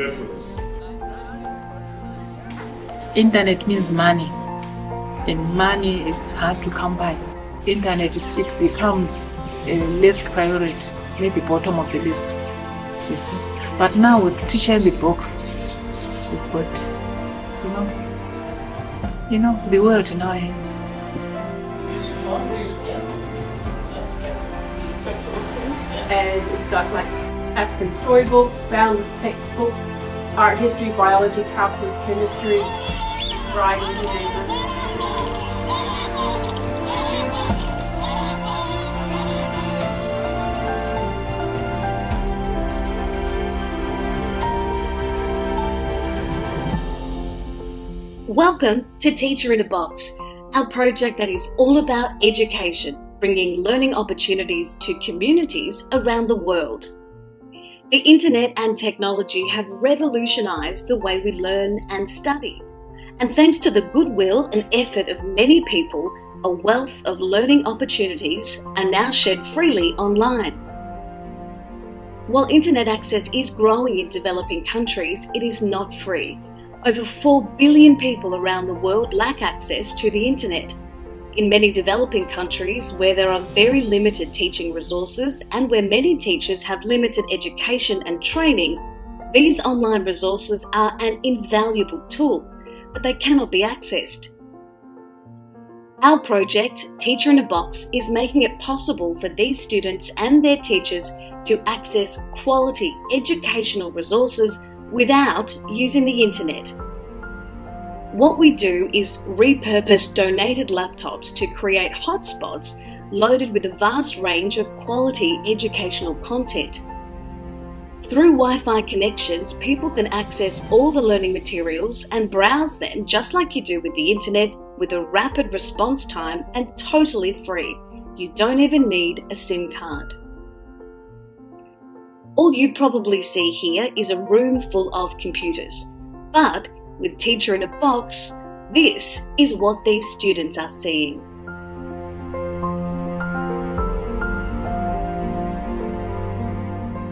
lessons. Internet means money, and money is hard to come by. Internet, it becomes a less priority, maybe bottom of the list, you see. But now with Teacher in the Box, we've got, you know, you know, the world in our hands. and it's got like African storybooks, boundless textbooks, art history, biology, calculus, chemistry, writing, you name. Welcome to Teacher in a Box, our project that is all about education, bringing learning opportunities to communities around the world. The internet and technology have revolutionized the way we learn and study. And thanks to the goodwill and effort of many people, a wealth of learning opportunities are now shared freely online. While internet access is growing in developing countries, it is not free. Over 4 billion people around the world lack access to the internet. In many developing countries where there are very limited teaching resources and where many teachers have limited education and training, these online resources are an invaluable tool, but they cannot be accessed. Our project, Teacher in a Box, is making it possible for these students and their teachers to access quality educational resources without using the internet. What we do is repurpose donated laptops to create hotspots loaded with a vast range of quality educational content. Through Wi Fi connections, people can access all the learning materials and browse them just like you do with the internet with a rapid response time and totally free. You don't even need a SIM card. All you probably see here is a room full of computers, but with Teacher in a Box, this is what these students are seeing.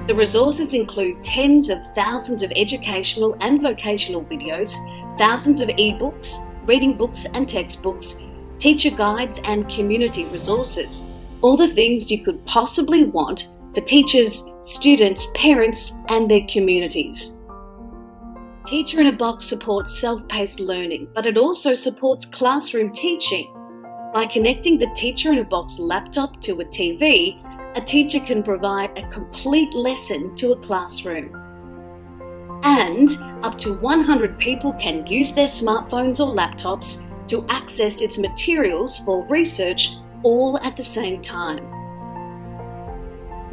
The resources include tens of thousands of educational and vocational videos, thousands of e-books, reading books and textbooks, teacher guides, and community resources. All the things you could possibly want for teachers, students, parents, and their communities. Teacher in a Box supports self paced learning, but it also supports classroom teaching. By connecting the Teacher in a Box laptop to a TV, a teacher can provide a complete lesson to a classroom. And up to 100 people can use their smartphones or laptops to access its materials for research all at the same time.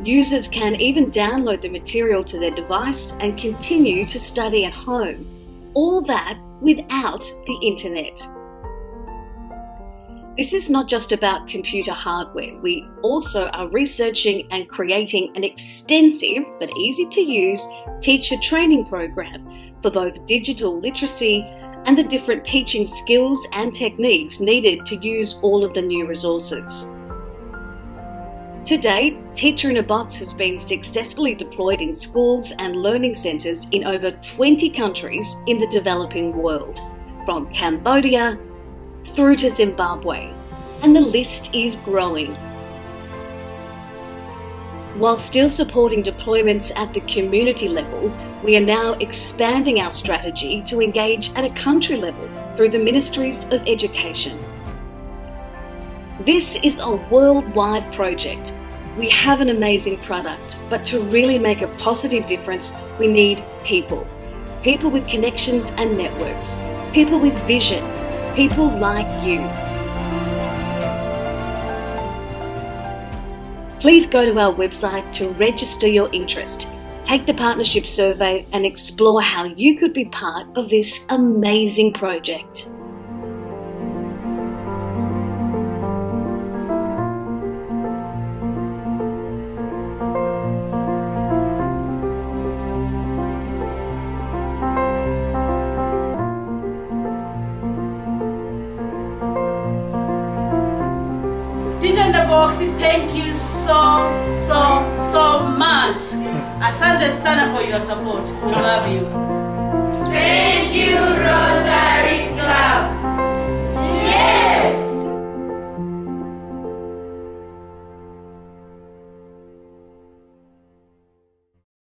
Users can even download the material to their device and continue to study at home. All that without the internet. This is not just about computer hardware. We also are researching and creating an extensive but easy to use teacher training program for both digital literacy and the different teaching skills and techniques needed to use all of the new resources. To date, Teacher in a Box has been successfully deployed in schools and learning centres in over 20 countries in the developing world, from Cambodia through to Zimbabwe, and the list is growing. While still supporting deployments at the community level, we are now expanding our strategy to engage at a country level through the Ministries of Education. This is a worldwide project. We have an amazing product, but to really make a positive difference, we need people. People with connections and networks, people with vision, people like you. Please go to our website to register your interest, take the partnership survey, and explore how you could be part of this amazing project. Teacher in the box, thank you so, so, so much. Asante sana for your support. We love you. Thank you, Rotary.